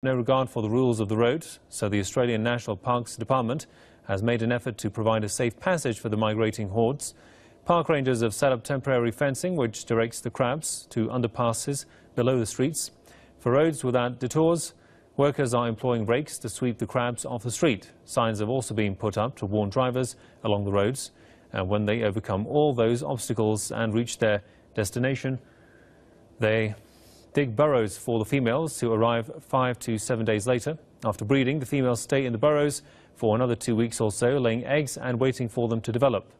no regard for the rules of the road, so the Australian National Parks Department has made an effort to provide a safe passage for the migrating hordes. Park rangers have set up temporary fencing which directs the crabs to underpasses below the streets. For roads without detours, workers are employing rakes to sweep the crabs off the street. Signs have also been put up to warn drivers along the roads. And when they overcome all those obstacles and reach their destination, they dig burrows for the females who arrive five to seven days later. After breeding, the females stay in the burrows for another two weeks or so, laying eggs and waiting for them to develop.